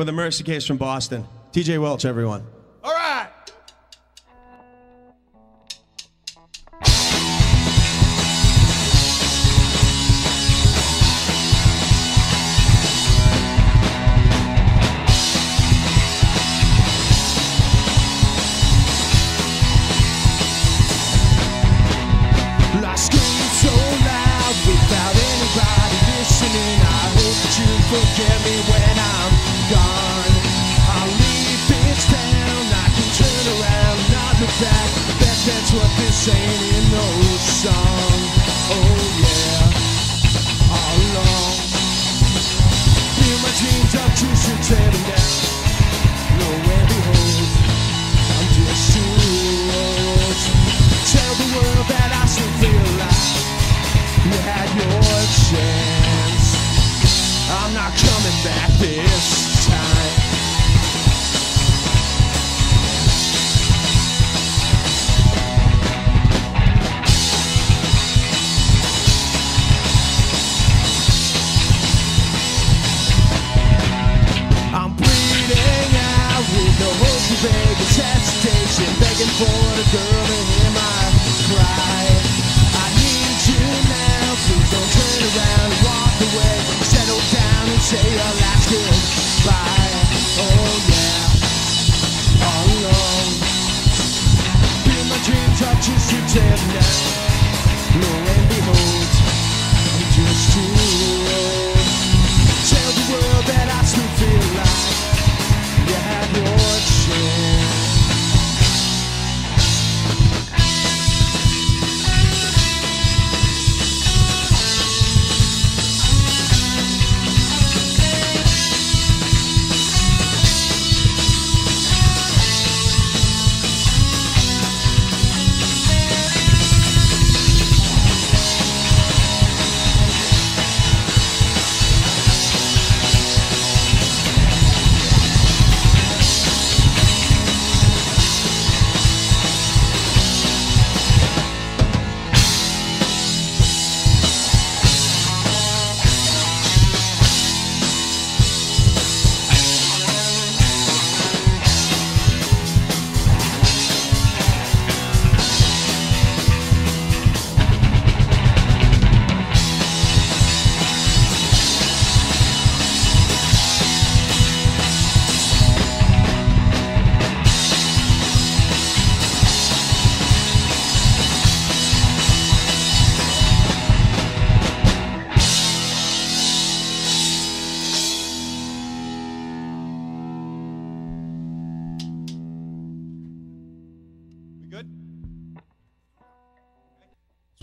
with a mercy case from Boston. TJ Welch, everyone. say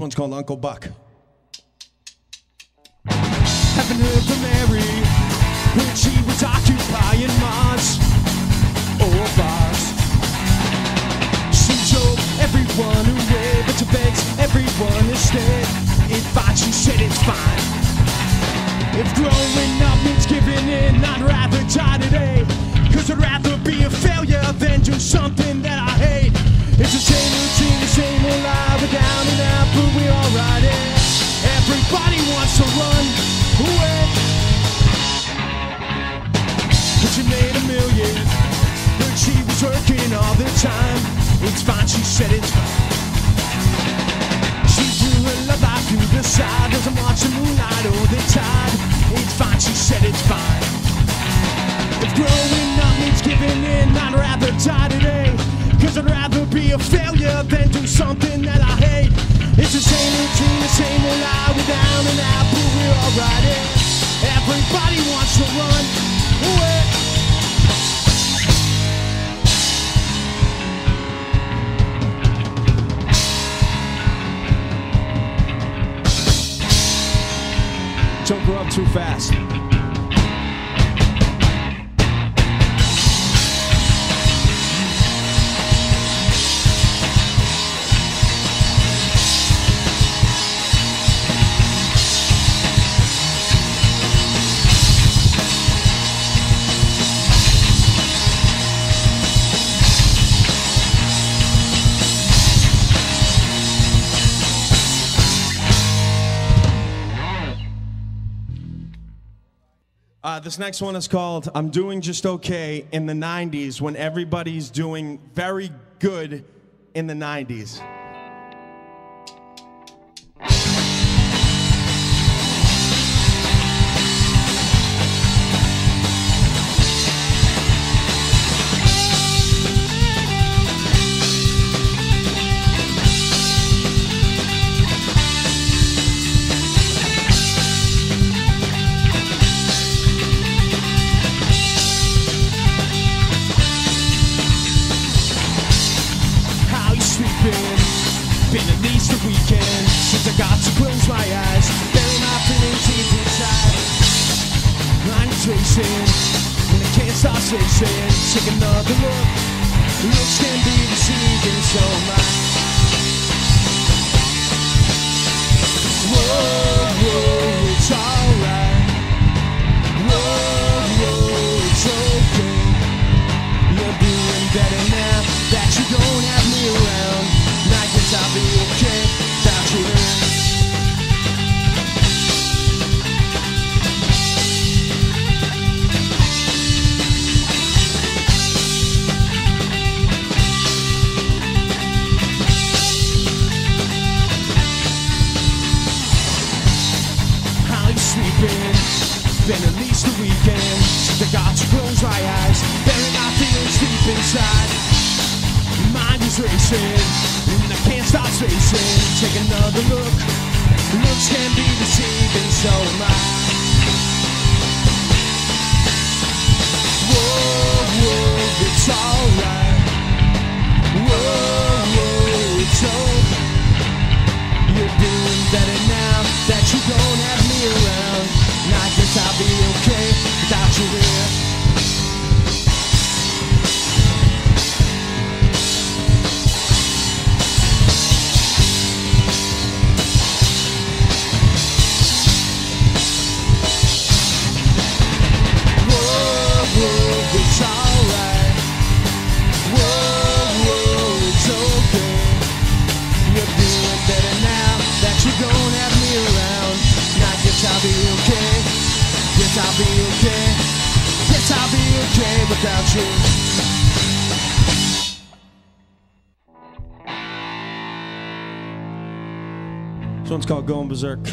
one's called Uncle Buck. Haven't heard from Mary when she was occupying Mars. Oh, bars. She drove everyone away, but she begs everyone instead. In fact, she said it's fine. If growing up means giving in, I'd rather die today. Cause I'd rather be a failure than do something that I hate. up and do something that I hate. It's the same routine, the same old lie. We're down and out, but we're alright. Everybody wants to run away. Don't grow up too fast. This next one is called I'm Doing Just Okay in the 90s when everybody's doing very good in the 90s. Can't. Take another look. Looks can be deceiving so much. Inside. Mind is racing, and I can't stop chasing. Take another look. Looks can be deceiving, so am I. Whoa, whoa, it's alright. Whoa, whoa, it's. You're doing better now that you don't have me around. I guess I'll be okay without you here. I'll be okay. Guess I'll be okay without you. This one's called Going Berserk.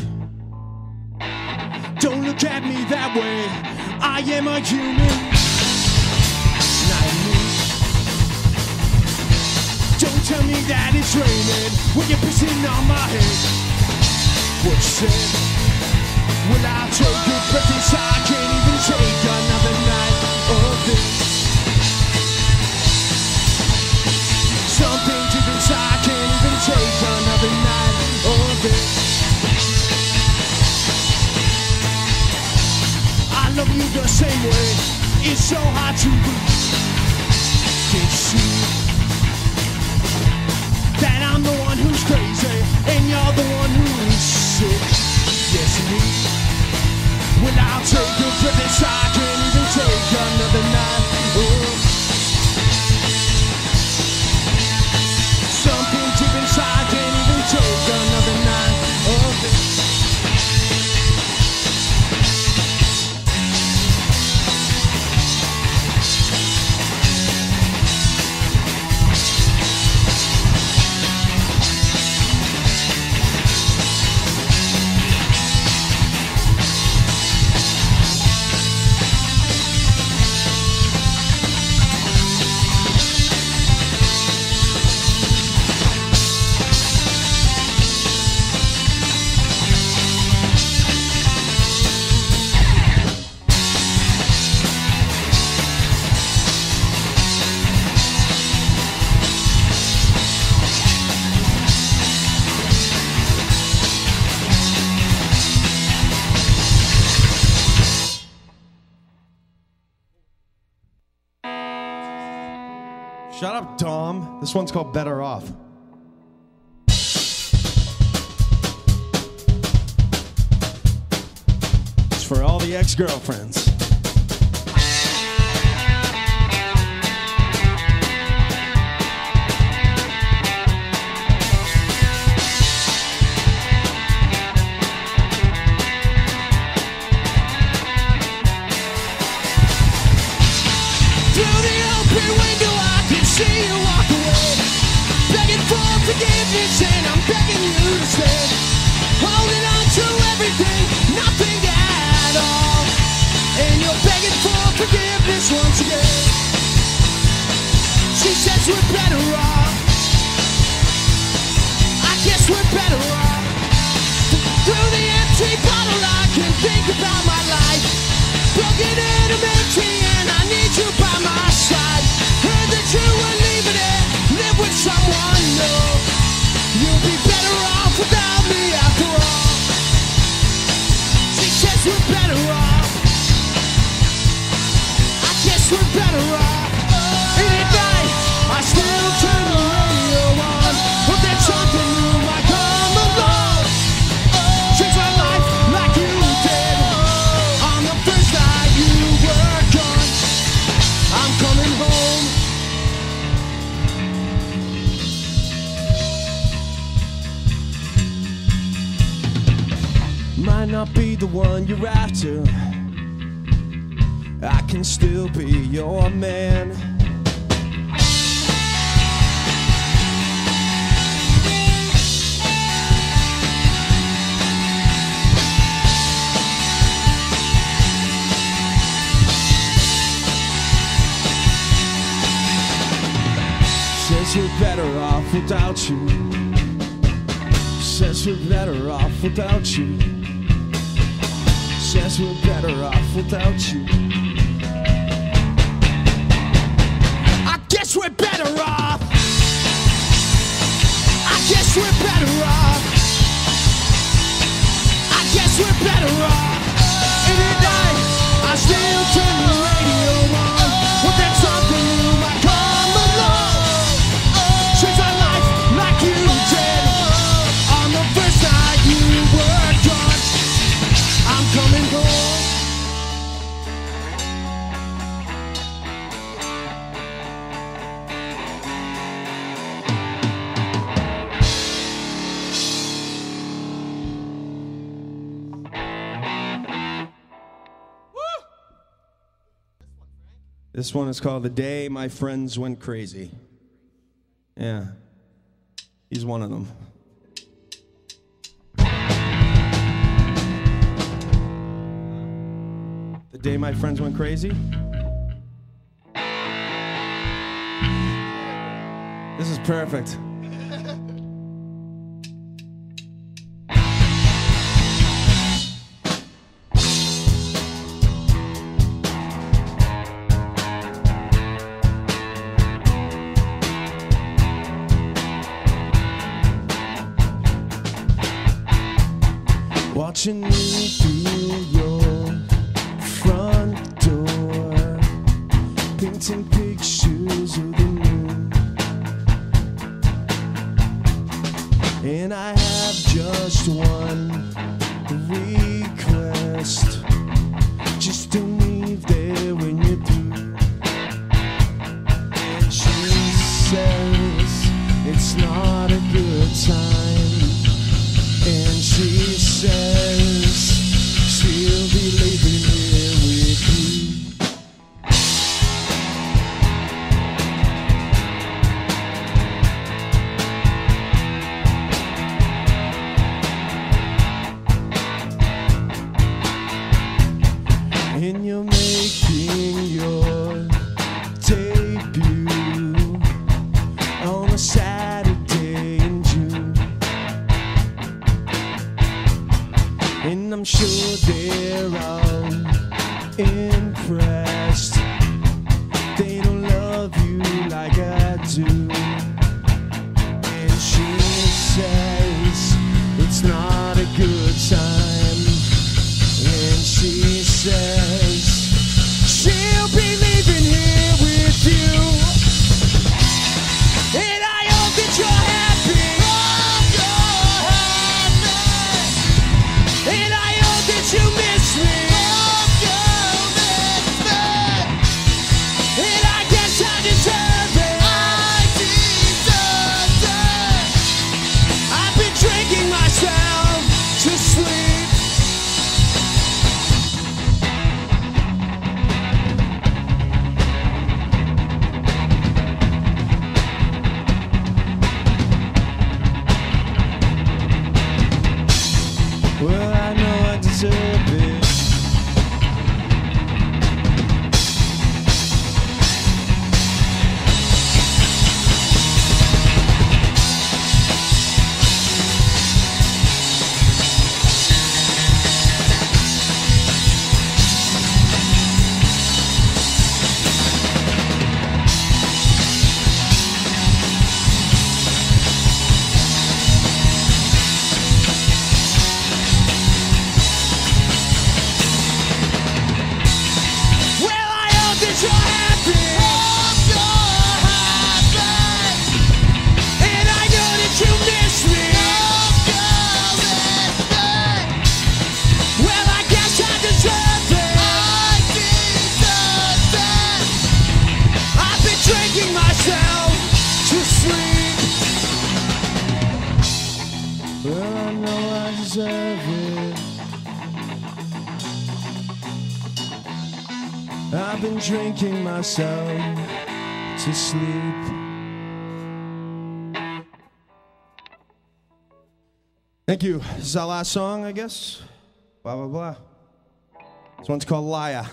Don't look at me that way. I am a human. Don't tell me that it's raining when you're pissing on my head. What's said? I'll take I can't even take another night of this. Something deep inside can't even take another night of this. I love you the same way. It's so hard to believe. Take for this. I Shut up, Dom. This one's called Better Off. It's for all the ex girlfriends. forgiveness and I'm begging you to stay. Holding on to everything, nothing at all. And you're begging for forgiveness once again. She says we're better off. I guess we're better off. Through the empty bottle I can think about my life. Broken and empty and I need you by my side. Heard that you were someone. You'll be better off without me after all. She says we're better off. I guess we're better off. Night, I still turn the not be the one you're after. I can still be your man. Says we're better off without you. Says we're better off without you. Says we're better off without you. I guess we're better off. I guess we're better off. I guess we're better off. And at night, I still turn the This one is called The Day My Friends Went Crazy. Yeah. He's one of them. The Day My Friends Went Crazy? This is perfect. Thank you. This is our last song, I guess. Blah, blah, blah. This one's called Liar.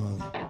嗯。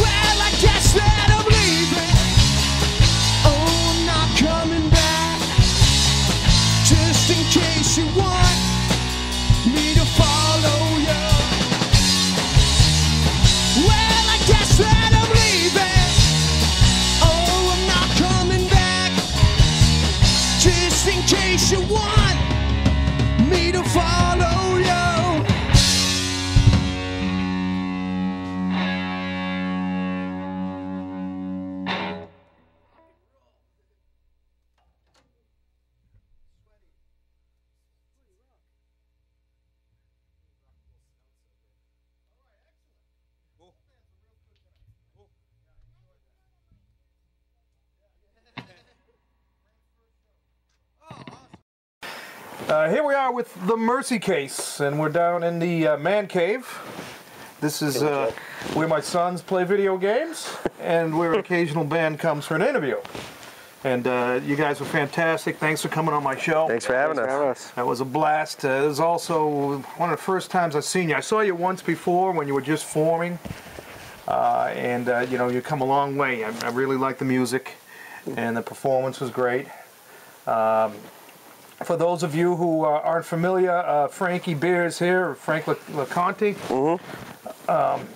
Well, here we are with the Mercy Case, and we're down in the uh, man cave. This is uh, where my sons play video games, and where an occasional band comes for an interview. And uh, you guys were fantastic. Thanks for coming on my show. Thanks for having us. That was a blast. Uh, it was also one of the first times I've seen you. I saw you once before when you were just forming, uh, and uh, you know you come a long way. I, I really like the music, and the performance was great. Um, for those of you who uh, aren't familiar, uh, Frankie Beers here, Frank Le- LeConte, um,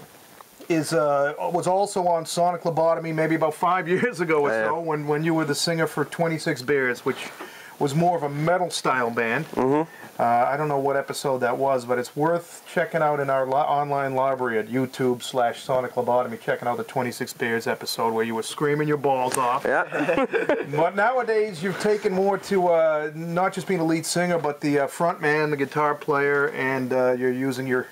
is uh, was also on Sonic Lobotomy maybe about five years ago or so when, when you were the singer for 26 Beers, which was more of a metal style band. Mm-hmm. Uh, I don't know what episode that was, but it's worth checking out in our li- online library at YouTube slash Sonic Lobotomy, checking out the 26 Beers episode where you were screaming your balls off. Yeah. But nowadays, you've taken more to uh, not just being a lead singer, but the uh, front man, the guitar player, and uh, you're using your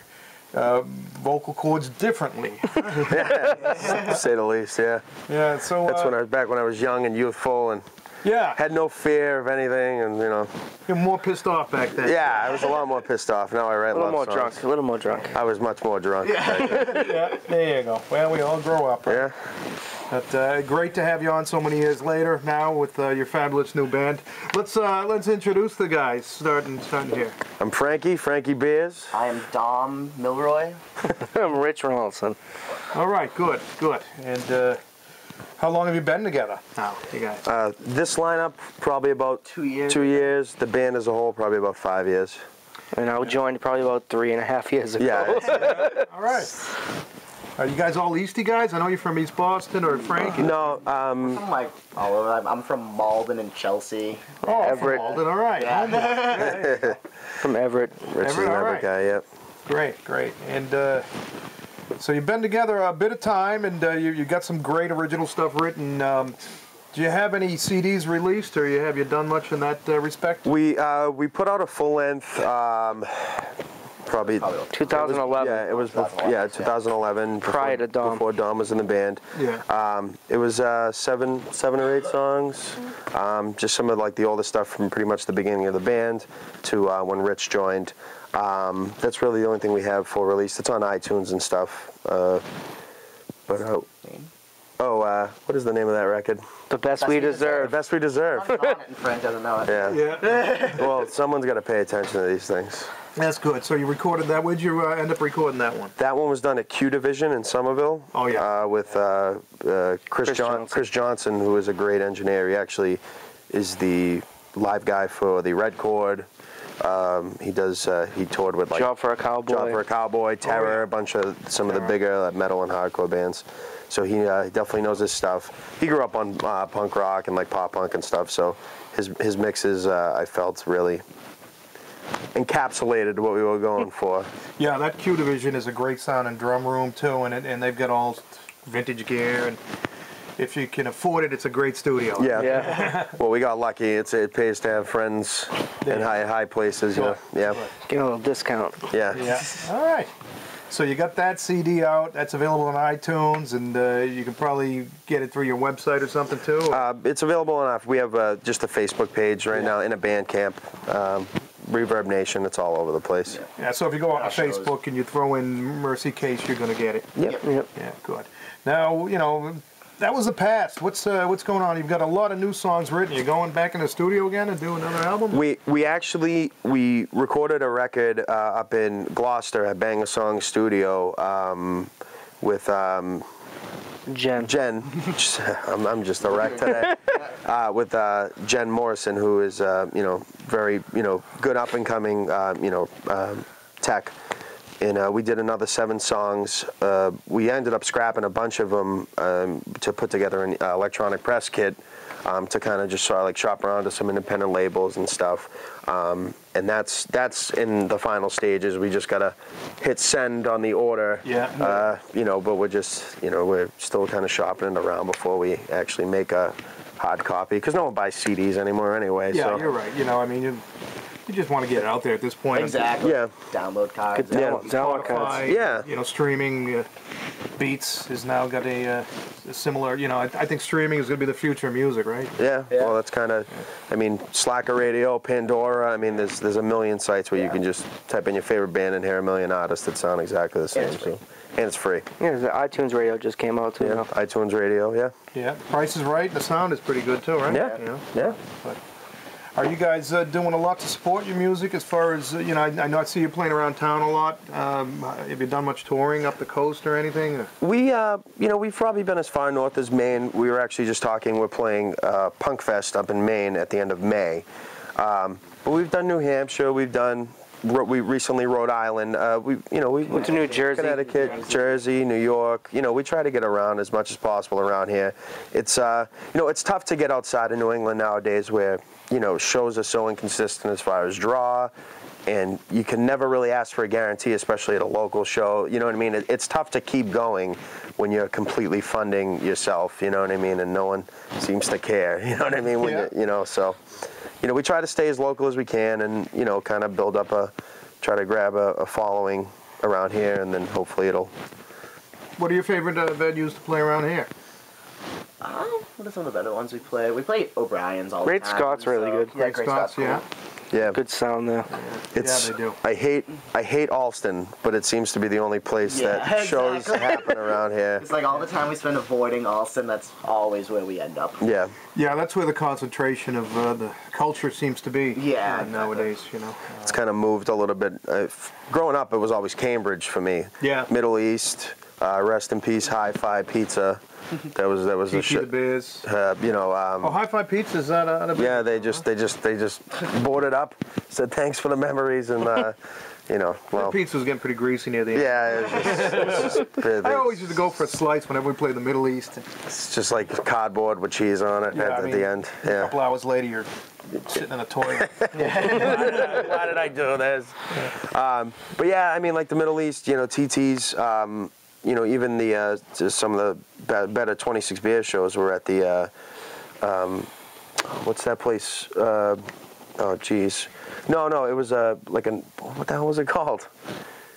uh, vocal cords differently. to say the least, yeah. yeah, so That's uh, when I was back when I was young and youthful and yeah, had no fear of anything and you know. you're more pissed off back then. Yeah, I was a lot more pissed off. Now I write A little love more songs. drunk. A little more drunk. I was much more drunk. Yeah. yeah, there you go. Well, we all grow up. Right? yeah. But uh, great to have you on so many years later now with uh, your fabulous new band. Let's uh, let's introduce the guys starting starting here. I'm Frankie, Frankie Beers. I am Dom Milroy. I'm Rich Ronaldson. All right, good, good. And uh, how long have you been together now, you guys? Uh, this lineup probably about Two years. Two years. The band as a whole probably about five years. And I joined probably about three and a half years ago. Yeah. All right. Are you guys all Eastie guys? I know you're from East Boston or Frank. no, um, I'm like all over. I'm- I'm from Malden and Chelsea. Oh, Everett. From Malden. All right. Yeah. From Everett. Rich is an Everett, right. guy. Yep. Great, great. And uh, so you've been together a bit of time, and uh, you you got some great original stuff written. Um, do you have any CDs released, or you have you done much in that uh, respect? We uh, we put out a full length um, probably. Probably 2011. Yeah, it was. bef- 2011, yeah, yeah. 2011. Prior before, to Dom. Before Dom was in the band. Yeah. Um, it was uh, seven, seven or eight songs. Um, just some of like the older stuff from pretty much the beginning of the band to uh, when Rich joined. Um, that's really the only thing we have for release. It's on iTunes and stuff. Uh, but uh, oh, uh, what is the name of that record? The best Best we we The deserve. best we deserve. I'm on it and Frank doesn't know it. Yeah. Yeah. Well, someone's got to pay attention to these things. That's good. So you recorded that. Where'd you uh, end up recording that one? That one was done at Q Division in Somerville. Oh, yeah. Uh, with uh, uh, Chris, Chris John- Johnson. Chris Johnson, who is a great engineer. He actually is the live guy for the Red Chord. Um, he does. Uh, he toured with like Job for a Cowboy. Job for a Cowboy, Terror, yeah. a bunch of some of the bigger uh, metal and hardcore bands. So he uh, definitely knows his stuff. He grew up on uh, punk rock and like pop punk and stuff. So his his mixes, uh, I felt really encapsulated what we were going for. Yeah, that Q Division is a great sounding drum room too, and and they've got all vintage gear, and if you can afford it, it's a great studio. Yeah. Yeah. Well, we got lucky. It's it pays to have friends in high high places. You know? Yeah. Get a little discount. Yeah. Yeah. All right. So you got that CD out. That's available on iTunes, and uh, you can probably get it through your website or something too. Uh, it's available on. We have uh, just a Facebook page right Yeah. now in a band camp. Um, Reverb Nation. It's all over the place. yeah. So if you go on Our shows. Facebook and you throw in Mercy Case, you're gonna get it. Yep. Yep. Yeah. Good. Now you know. That was the past. What's uh, what's going on? You've got a lot of new songs written. You're going back in the studio again and do another album? We we actually we recorded a record uh, up in Gloucester at Bang a Song Studio um, with um, Jen. Jen. I'm, I'm just a wreck today. Uh, with uh, Jen Morrison, who is uh, you know very you know good up and coming uh, you know um, tech. And uh, we did another seven songs. Uh, we ended up scrapping a bunch of them um, to put together an uh, electronic press kit um, to kind of just sort of like shop around to some independent labels and stuff. Um, and that's that's in the final stages. We just gotta hit send on the order. Yeah. Uh, you know, but we're just you know we're still kind of shopping it around before we actually make a hard copy because no one buys CDs anymore anyway. Yeah, so. you're right. You know, I mean, you, you just want to get it out there at this point. Exactly. Yeah. Download cards. Good Yeah. download- download cards. Yeah. You know, streaming, uh, Beats has now got a, uh, a similar. You know, I, I think streaming is going to be the future of music, right? Yeah, Yeah. well, that's kind of, I mean, Slacker Radio, Pandora. I mean, there's there's a million sites where you can just type in your favorite band and hear a million artists that sound exactly the same. it's so, and it's free. Yeah, the iTunes radio just came out too. Yeah, now. iTunes Radio. Yeah, Yeah. Price is right. The sound is pretty good too, right? Yeah. You know? yeah. But are you guys uh, doing a lot to support your music as far as uh, you know? I, I know I see you playing around town a lot. Um, have you done much touring up the coast or anything? We, uh, you know, we've probably been as far north as Maine. We were actually just talking. We're playing uh, Punk Fest up in Maine at the end of May. Um, but we've done New Hampshire. We've done. We recently Rhode Island. Uh, we, you know, we Went to New Jersey. Connecticut, Jersey, New York. You know, we try to get around as much as possible around here. It's, uh, you know, it's tough to get outside of New England nowadays, where you know shows are so inconsistent as far as draw, and you can never really ask for a guarantee, especially at a local show. You know what I mean? It, it's tough to keep going when you're completely funding yourself. You know what I mean? And no one seems to care. You know what I mean? When Yeah. you, you know, so you know, we try to stay as local as we can, and you know, kind of build up a, try to grab a, a following around here, and then hopefully it'll. What are your favorite uh, venues to play around here? Oh, what are some of the better ones we play? We play O'Brien's all Great the time. Scott's really so- good. Yeah, Great Great Scott's, Scott's, yeah. cool. Yeah, Good sound there. it's. they do. I hate I hate Allston, but it seems to be the only place that Yeah, shows happen around here. It's like all the time we spend avoiding Allston, that's always where we end up. Yeah, Yeah, that's where the concentration of uh, the culture seems to be. Yeah, uh, nowadays, you know. it's kind of moved a little bit. Uh, growing up, it was always Cambridge for me. Yeah. Middle East. Uh, rest in peace, Hi-Fi Pizza. That was that was the the shit. Uh, you know. Um, Oh, Hi Fi Pizza is that out of Yeah, they just they just they just boarded up, said thanks for the memories, and uh, you know, well, Pizza was getting pretty greasy near the end. yeah, it was just, it was just, I always used to go for a slice whenever we played the Middle East. it's just like cardboard with cheese on it Yeah, at, I at the end. A Yeah. couple hours later, you're sitting in a toilet. Why did I do this? Um, but yeah, I mean, like the Middle East, you know, TTs, um, you know, even the uh, some of the better 26 beer shows were at the uh, um, what's that place? Uh, Oh, geez. No, no, it was a like a what the hell was it called?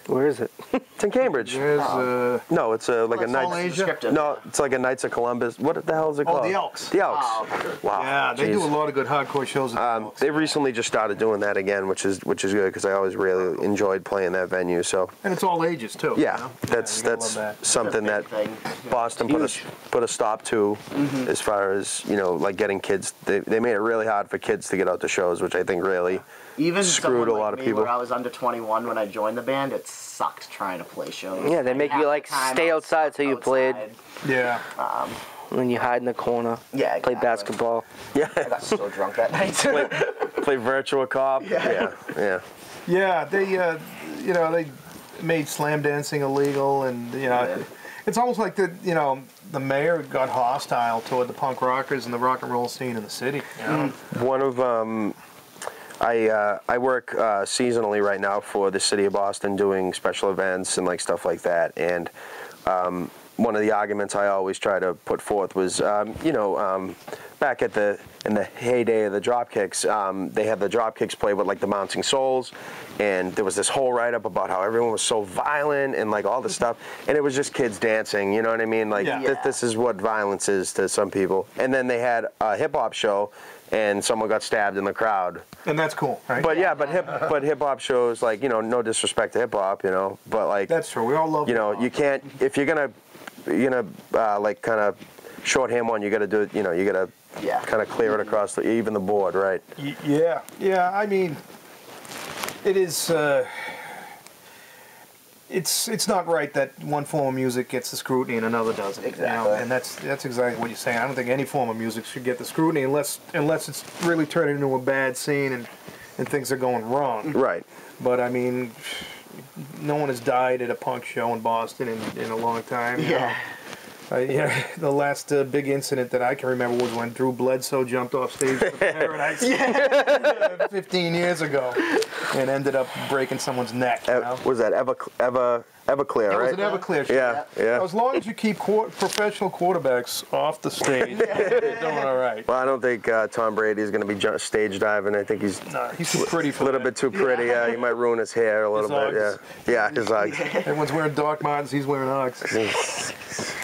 Where is it? It's in Cambridge. There's uh, No, it's a like a That's Knights. Asia? Descriptive. No, it's like a Knights of Columbus. What the hell is it Oh, called? the Elks. The Elks. Oh. Wow. yeah, they do jeez. a lot of good hardcore shows. At the Um, Elks. they recently just started doing that again, which is which is good because I always really enjoyed playing that venue. So and it's all ages too. yeah, you know? that's you gotta that's love that. something that That's a big thing. Boston put a put a stop to, as far as you know, like getting kids. They, they made it really hard for kids to get out to shows, which I think really. Even Screwed someone a like lot of me, people. Where I was under 21 when I joined the band, it sucked trying to play shows. Yeah, they make you, like, stay outside till you played. outside. Yeah. And then you hide in the corner. Yeah, Play basketball. Yeah, I got so drunk that night. play, play virtual cop. Yeah, yeah. Yeah, they, uh, you know, they made slam dancing illegal, and you know, Yeah. it's almost like the, you know, the mayor got hostile toward the punk rockers and the rock and roll scene in the city. You know? One of um, I uh, I work uh, seasonally right now for the city of Boston, doing special events and like stuff like that. And um, one of the arguments I always try to put forth was, um, you know, um, back at the in the heyday of the Dropkicks, um, they had the Dropkicks play with like the Bouncing Souls, and there was this whole write-up about how everyone was so violent and like all this stuff, and it was just kids dancing. You know what I mean? Like Yeah. th- this is what violence is to some people. And then they had a hip hop show, and someone got stabbed in the crowd. And that's cool, right? But yeah, but hip but hip hop shows like you know no disrespect to hip hop, you know, but like that's true. We all love. you know hip-hop. you can't if you're gonna you're gonna uh, like kind of short shorthand one, you got to do it. You know, you got to Yeah. kind of clear it across the, even the board, right? Y- Yeah, yeah. I mean, it is. Uh, it's it's not right that one form of music gets the scrutiny and another doesn't. you know? Exactly. And that's that's exactly what you're saying. I don't think any form of music should get the scrutiny unless unless it's really turning into a bad scene and and things are going wrong. Right. But I mean, no one has died at a punk show in Boston in, in a long time. Yeah. Uh, yeah, the last uh, big incident that I can remember was when Drew Bledsoe jumped off stage for Paradise 15 years ago and ended up breaking someone's neck. You know? was that Eva Eva Everclear, That was an Everclear show. yeah, yeah. As long as you keep professional quarterbacks off the stage, you're doing all right. Well, I don't think uh, Tom Brady is going to be stage diving. I think he's Nah, he's too pretty a little bit too pretty. Yeah, he might ruin his hair a little His bit. Uggs. Yeah, yeah, his Uggs. Everyone's wearing Doc Martens, he's wearing Uggs.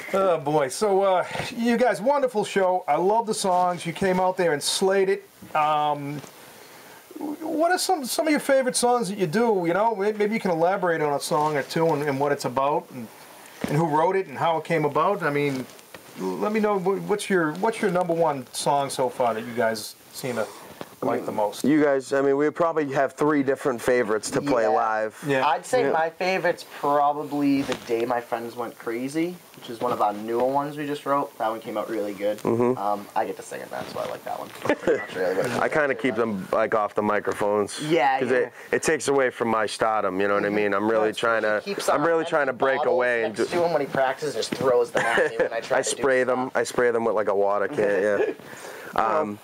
oh boy! So uh, you guys, wonderful show. I love the songs. You came out there and slayed it. Um, what are some some of your favorite songs that you do? You know, maybe you can elaborate on a song or two and, and what it's about, and, and who wrote it and how it came about. I mean, let me know what's your what's your number one song so far that you guys seem to like the most. You guys, I mean, we probably have three different favorites to play Yeah. live. Yeah. I'd say Yeah. my favorite's probably The Day My Friends Went Crazy, which is one of our newer ones we just wrote. That one came out really good. Mm-hmm. Um, I get to sing it, that's why I like that one. Really I kind of keep them like off the microphones. Yeah, Because yeah. it, it takes away from my stardom. You know what I mean? I'm really trying to. Keeps I'm really trying to break away and next do. to him when he practices, just throws them at me when I try I to do spray them. stuff. I spray them with like a water can. Yeah. Um,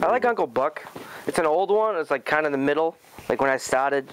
I like Uncle Buck. It's an old one. It's like kind of the middle, like when I started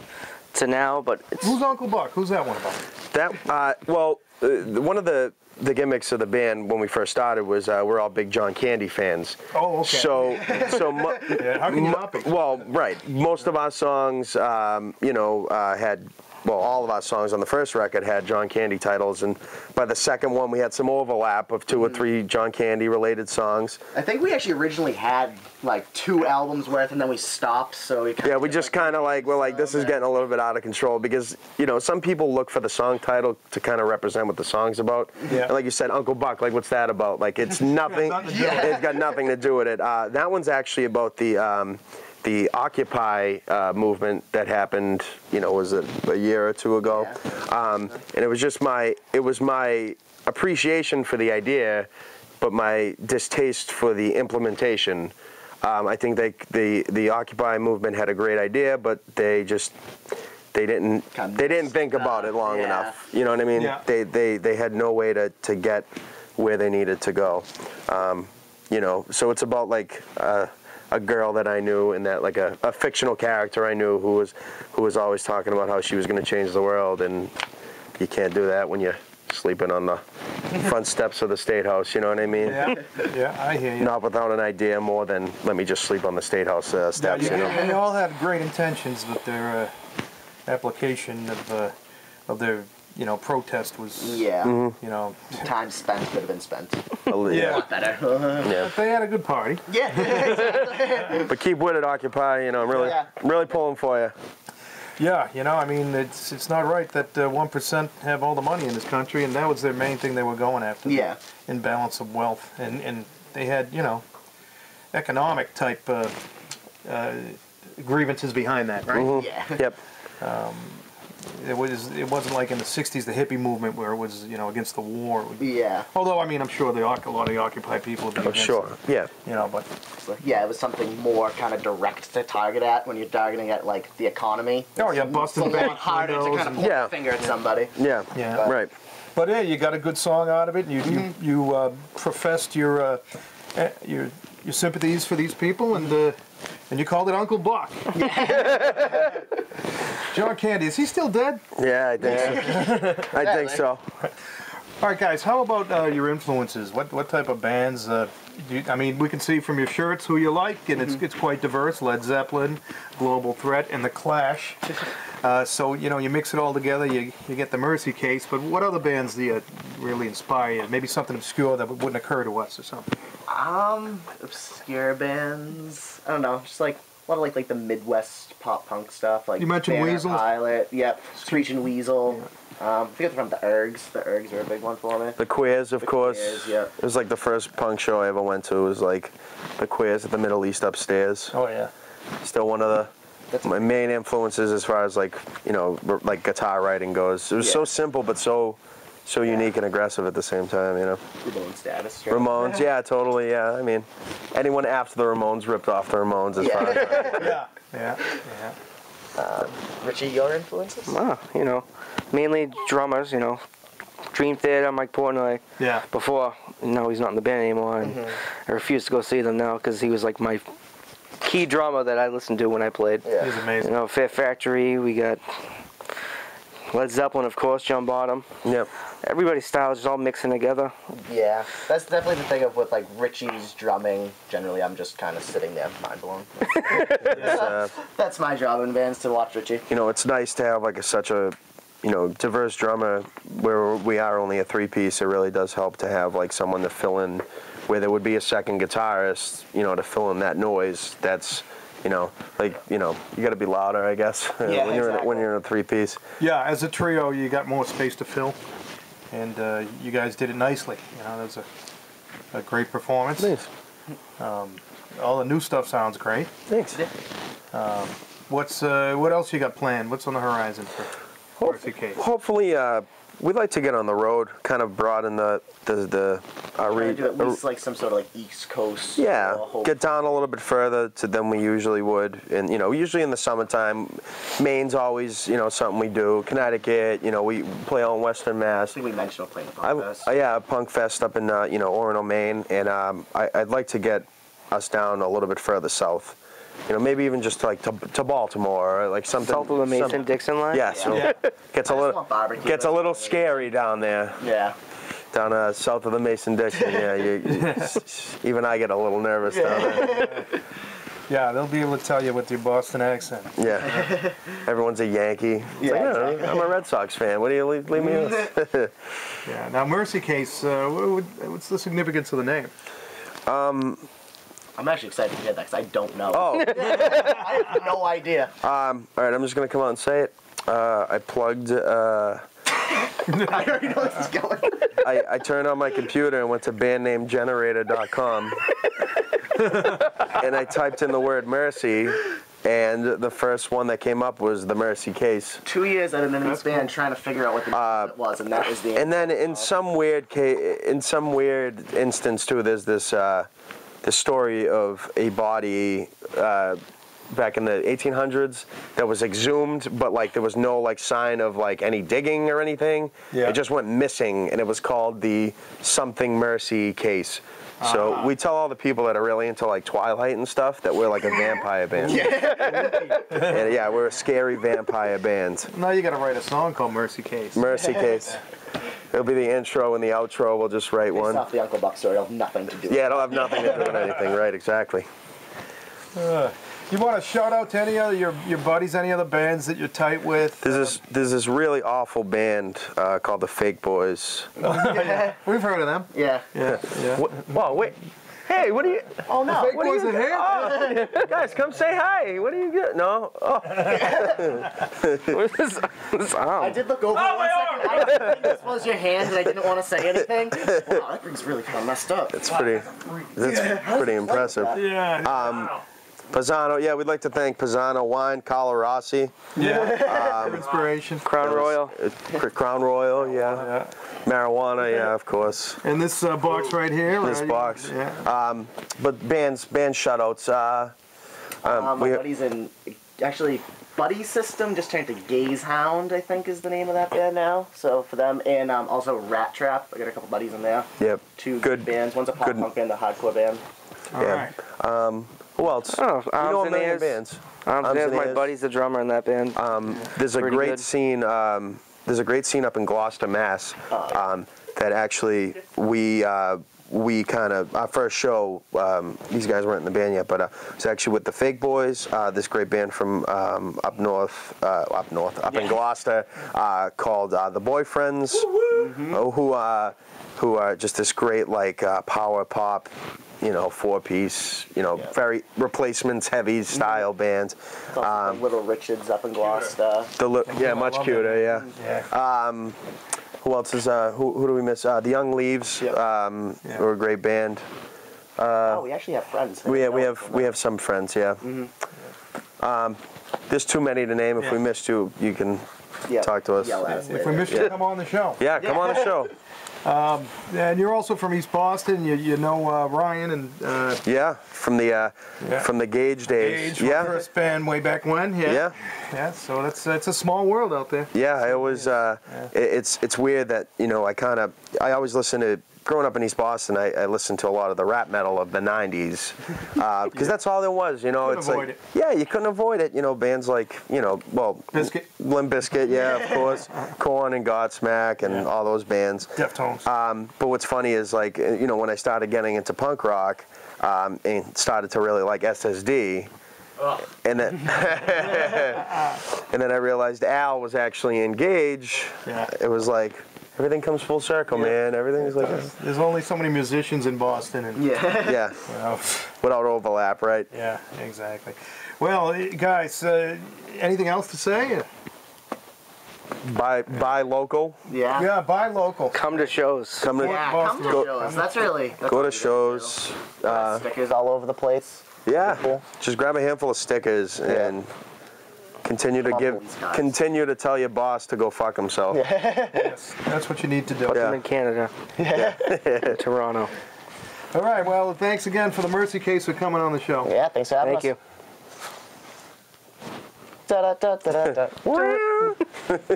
to now. But it's Who's Uncle Buck? Who's that one about? That uh, well, uh, one of the the gimmicks of the band when we first started was uh, we're all big John Candy fans. Oh, okay. So so mu- Yeah, how can you mu- not be? well, right. Most of our songs, um, you know, uh, had. Well, all of our songs on the first record had John Candy titles, and by the second one, we had some overlap of two or three John Candy related songs. I think we actually originally had like two albums worth, and then we stopped. So we kinda Yeah, we just kind of like, we're like, this is getting a little bit out of control because, you know, some people look for the song title to kind of represent what the song's about. Yeah. And like you said, Uncle Buck, like, what's that about? Like, it's nothing, nothing to do with it's got nothing to do with it. Uh, that one's actually about the, um, the Occupy uh, movement that happened, you know, was it a year or two ago? Um, and it was just my, it was my appreciation for the idea, but my distaste for the implementation. Um, I think they, the the Occupy movement had a great idea, but they just they didn't Kinda they didn't think missed about it long yeah. enough. You know what I mean? Yeah. They they they had no way to to get where they needed to go. Um, you know, so it's about like uh, a girl that I knew and that like a, a fictional character I knew who was who was always talking about how she was going to change the world, and you can't do that when you're sleeping on the front steps of the state house. You know what I mean? Yeah, yeah, I hear you. Not without an idea more than let me just sleep on the state house uh, steps. Yeah, You yeah, know? they all have great intentions, but their uh, application of uh, of their you know protest was Yeah. Mm-hmm. you know Time spent could have been spent. yeah. A lot better. yeah. But They had a good party. yeah. But keep with it, occupy. You know, I'm really, Yeah. really pulling for you. Yeah, you know, I mean, it's it's not right that uh, one have all the money in this country, and that was their main thing they were going after. the Yeah. imbalance of wealth, and and they had you know, economic type uh, uh, grievances behind that, right? Yeah. Yep. It was it wasn't like in the '60s the hippie movement where it was you know against the war. Yeah. Although I mean, I'm sure the a lot of the Occupy people have been Oh, sure. it, Yeah. You know, but So, yeah, it was something more kind of direct to target at when you're targeting at like the economy. Oh, yeah, It's busting a lot bank harder to kind of and- point Yeah. the finger at somebody. Yeah. Yeah. Right. But yeah, you got a good song out of it. You you, you uh, professed your uh, eh, your your sympathies for these people, and uh, and you called it Uncle Buck. John Candy, is he still dead? Yeah, I think so. I think so. All right, guys. How about uh, your influences? What what type of bands? Uh, do you, I mean, we can see from your shirts who you like, and it's it's quite diverse. Led Zeppelin, Global Threat, and The Clash. Uh, so you know, you mix it all together, you you get the Mercy Case. But what other bands do you really inspire you? Maybe something obscure that wouldn't occur to us or something. Um, obscure bands. I don't know, just like a lot of like like the Midwest pop punk stuff. Like You mentioned Banner Weasel? Pilot. Yep. Screeching Weasel. Um, I think it's from the Ergs. The Ergs are a big one for me. The Queers, of course. Queers, yeah. It was like the first punk show I ever went to. It was like the Queers at the Middle East upstairs. Oh yeah. Still one of the That's my main influences as far as like you know like guitar writing goes. It was so simple but so so unique and aggressive at the same time. You know. Ramon status. straight. Ramones, yeah, totally, yeah. I mean, anyone after the Ramones ripped off the Ramones as far as Yeah. Yeah. Yeah. Richie, your influences? Ah, you know, mainly drummers. You know, Dream Theater, Mike Portnoy. Yeah. Before, you know, he's not in the band anymore, and I refuse to go see them now because he was like my key drummer that I listened to when I played. Yeah. He's amazing. You know, Fear Factory. We got Led Zeppelin, of course, John Bonham. Yep. Everybody's styles just all mixing together. Yeah, that's definitely the thing of with like Richie's drumming. Generally, I'm just kind of sitting there, mind blown. Uh, that's my job in bands to watch Richie. you know, it's nice to have like a, such a, you know, diverse drummer where we are only a three piece. It really does help to have like someone to fill in where there would be a second guitarist, you know, to fill in that noise. That's, you know, like, you know, you got to be louder, I guess, Yeah, when, you're in, a- when you're in a three piece. Yeah. As a trio, you got more space to fill, and uh, you guys did it nicely. You know, that was a, a great performance. Nice. All the new stuff sounds great. Thanks. What's uh, what else you got planned? What's on the horizon for Case? Hopefully, uh, we'd like to get on the road, kind of broaden the the the to re- do at least like some sort of like East Coast. Yeah, uh, get down a little bit further to than we usually would, and you know, usually in the summertime, Maine's always you know something we do. Connecticut, you know, we play on Western Mass. I think we mentioned playing the I, podcast. uh, yeah, Punk Fest up in uh, you know Orono, Maine, and um, I, I'd like to get us down a little bit further south. You know, maybe even just to, like to, to Baltimore, or like something. South of the some- Mason-Dixon line? Yeah, so Yeah. gets a I just little gets a little scary down there Yeah. down uh, south of the Mason Dixon. Yeah, you, you- even I get a little nervous down there. Yeah, they'll be able to tell you with your Boston accent. Yeah, everyone's a Yankee. It's Yeah, like, "Oh, I'm a Red Sox fan. What do you leave, leave me with? Yeah. Now, Mercy Case. Uh, what, what's the significance of the name? I'm actually excited to hear that because I don't know. Oh, I have no idea. um, all right. I'm just gonna come out and say it. Uh, I plugged. Uh, I already know this is going. I, I turned on my computer and went to bandnamegenerator.com, and I typed in the word mercy, and the first one that came up was the Mercy Case. Two years I've been in this band trying to figure out what the it was, and that was the. And then in some weird ca- in some weird instance too, there's this uh, the story of a body uh, back in the 1800s that was exhumed, but like there was no like sign of like any digging or anything. Yeah. It just went missing, and it was called the Something Mercy case. So we tell all the people that are really into like Twilight and stuff that we're like a vampire band. and yeah, we're a scary vampire band. Now you got to write a song called Mercy Case. Mercy case. It'll be the intro and the outro. We'll just write Based one. off the Uncle Buck story, it'll have nothing to do with Yeah, it'll have nothing to do with anything. Right? Exactly. You want to shout out to any of your your buddies, any other bands that you're tight with? There's this there's this really awful band uh, called the Fake Boys. yeah. We've heard of them. Yeah. Yeah, yeah. What, whoa, wait. Hey, what are you? Oh no. Fake What are you? in here. Oh, guys, come say hi. What are you get? No. Oh, Where's this, this arm? Oh. I did look over one second. I didn't think this was your hand, and I didn't want to say anything. Wow, that thing's really kind of messed up. it's pretty. That's pretty impressive. Yeah. Um, Pisano, yeah, we'd like to thank Pisano Wine, Carlo Rossi, yeah. For inspiration. Crown Royal. uh, Crown Royal, yeah. Yeah. Marijuana, yeah, of course. And this uh, box right here. This box. Yeah. Um, but bands, band shutouts. Uh, um, Um, my we, buddy's in actually Buddy System just turned to Gaze Hound, I think is the name of that band now. So for them, and um, also Rat Trap. I got a couple buddies in there. yep. Two Good. bands. One's a pop good- punk band, a hardcore band. All yeah. Um, right. Who else? Oh, you know a Arms and million Ears. bands. Arms and Arms Ears, and my buddy's the drummer in that band. Um, there's a Pretty great good. scene. Um, there's a great scene up in Gloucester, Mass. Um, that actually we uh, we kind of our first show. Um, these guys weren't in the band yet, but uh, it's actually with the Fake Boys. Uh, this great band from um, up north, uh, up north, up in Gloucester, uh, called uh, the Boyfriends, oh, who uh, who are just this great like uh, power pop. You know, four-piece. You know, Yeah. very replacements, heavy style bands. It's also the Little Richards up in Gloucester. The li- yeah, much love cuter. Yeah. Yeah. Who else is? Uh, who, who do we miss? Uh, the Young Leaves. Yep. Um, Yeah. Were a great band. oh, we actually have friends. We have, we have we have some friends. Yeah. Um, there's too many to name. If we Yeah. missed you, you can Yeah, talk to us. Yell If we later. missed you, come on the show. Yeah, come on the show. And you're also from East Boston. You, you know uh, Ryan and uh, Yeah, from the uh, Yeah. from the Gage days. Age, yeah. first band way back when. Yeah. Yeah. Yeah. So that's it's a small world out there. Yeah, I always. Uh, it- It's it's weird that you know I kind of I always listen to. Growing up in East Boston, I, I listened to a lot of the rap metal of the '90s because that's all there was. You know, Couldn't it's avoid like it. yeah, you couldn't avoid it. You know, bands like you know, well, Bizkit. Limp Bizkit, yeah, of course, Korn and Godsmack and all those bands. Deftones. Um, but what's funny is like uh, you know when I started getting into punk rock um, and started to really like SSD, and then and then I realized Al was actually engaged. Yeah. It was like everything comes full circle, man. Everything's like There's only so many musicians in Boston, and Yeah. yeah, you know, without overlap, right? yeah, exactly. Well, eh, guys, uh, anything else to say? Buy buy local, Yeah. Yeah, buy local. Come to shows. come to Yeah, Boston. come to Go- shows. That's really. That's go to shows. Uh, Stickers all over the place. yeah, Cool. just grab a handful of stickers and continue to give guys. continue to tell your boss to go fuck himself. Yes, that's what you need to do. Put Yeah. them in Canada. In Toronto. All right. Well, thanks again for the Mercy Case for coming on the show. Yeah, thanks for having Thank us. you. Da, da, da, da, da, da.